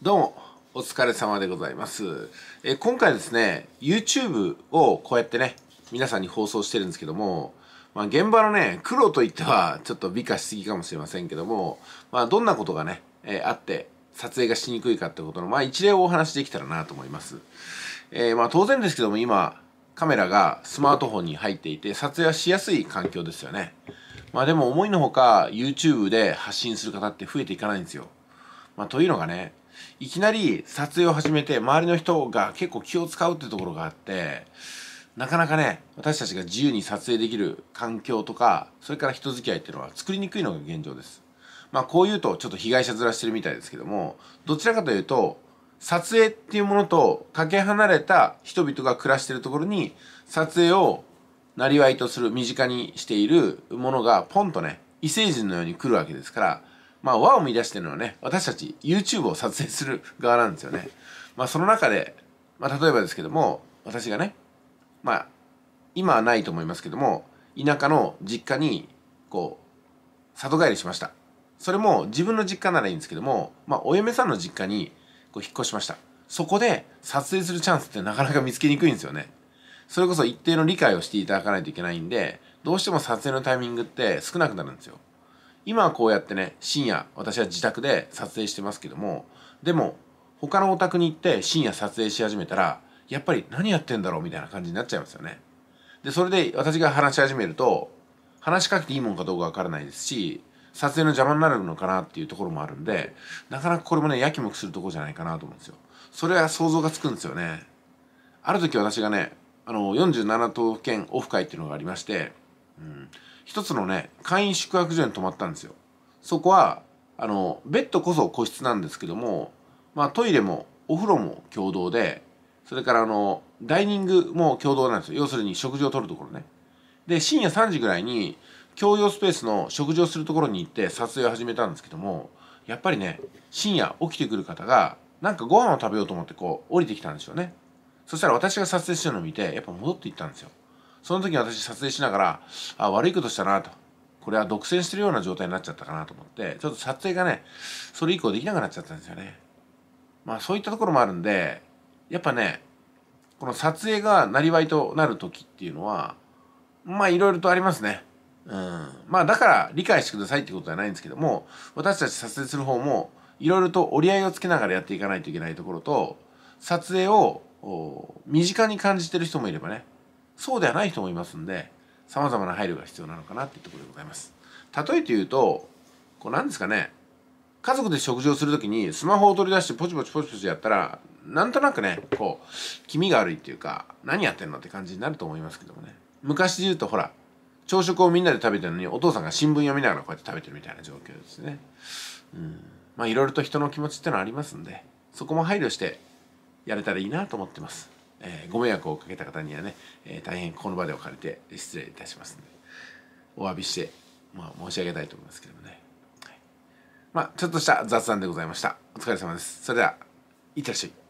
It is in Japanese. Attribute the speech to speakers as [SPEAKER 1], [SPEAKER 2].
[SPEAKER 1] どうもお疲れ様でございます。え今回ですね YouTube をこうやってね皆さんに放送してるんですけどもまあ、現場のね苦労といってはちょっと美化しすぎかもしれませんけども、まあ、どんなことがね、え、あって撮影がしにくいかってことの、まあ、一例をお話しできたらなと思います、えー、まあ当然ですけども今カメラがスマートフォンに入っていて撮影はしやすい環境ですよね。まあでも思いのほか YouTube で発信する方って増えていかないんですよ。まあというのがねいきなり撮影を始めて周りの人が結構気を使うっていうところがあってなかなかね私たちが自由に撮影できる環境とかそれから人付き合いっていうのは作りにくいのが現状です。まあこう言うとちょっと被害者面してるみたいですけどもどちらかというと撮影っていうものとかけ離れた人々が暮らしているところに撮影をなりわいとする身近にしているものがポンとね異星人のように来るわけですからまあ和を乱してるのはね私たち YouTube を撮影する側なんですよね。まあその中で、まあ、例えばですけども私がねまあ今はないと思いますけども田舎の実家にこう里帰りしました。それも自分の実家ならいいんですけどもまあお嫁さんの実家にこう引っ越しました。そこで撮影するチャンスってなかなか見つけにくいんですよね。それこそ一定の理解をしていただかないといけないんでどうしても撮影のタイミングって少なくなるんですよ。今はこうやってね深夜私は自宅で撮影してますけどもでも他のお宅に行って深夜撮影し始めたらやっぱり何やってんだろうみたいな感じになっちゃいますよね。でそれで私が話し始めると話しかけていいもんかどうかわからないですし撮影の邪魔になるのかなっていうところもあるんでなかなかこれもねやきもくするとこじゃないかなと思うんですよ。それは想像がつくんですよね。ある時私がねあの47都府県オフ会っていうのがありまして、うん、一つのね会員宿泊所に泊まったんですよ。そこはあのベッドこそ個室なんですけどもまあトイレもお風呂も共同でそれからあのダイニングも共同なんですよ。要するに食事をとるところね。で深夜3時ぐらいに共用スペースの食事をするところに行って撮影を始めたんですけどもやっぱりね深夜起きてくる方がなんかご飯を食べようと思ってこう降りてきたんですよね。そしたら私が撮影してるのを見てやっぱ戻っていったんですよ。その時私撮影しながらあ悪いことしたなと。これは独占してるような状態になっちゃったかなと思ってちょっと撮影がねそれ以降できなくなっちゃったんですよね。まあそういったところもあるんでやっぱねこの撮影がなりわいとなる時っていうのはまあいろいろとありますね。うん、まあだから理解してくださいってことはないんですけども私たち撮影する方もいろいろと折り合いをつけながらやっていかないといけないところと撮影を身近に感じてる人もいればねそうではない人もいますんでさまざまな配慮が必要なのかなっていうところでございます。例えて言うとこうなんですかね家族で食事をする時にスマホを取り出してポチポチポチポチやったらなんとなくねこう気味が悪いっていうか何やってんのって感じになると思いますけどもね昔で言うとほら朝食をみんなで食べてるのにお父さんが新聞読みながらこうやって食べてるみたいな状況ですね。うん、まあいろいろと人の気持ちってのはありますんでそこも配慮してやれたらいいなと思ってます。えー、ご迷惑をかけた方にはね、えー、大変この場でお借りて失礼いたしますのでお詫びして、まあ、申し上げたいと思いますけどもね、まあちょっとした雑談でございました。お疲れ様です。それではいってらっしゃい。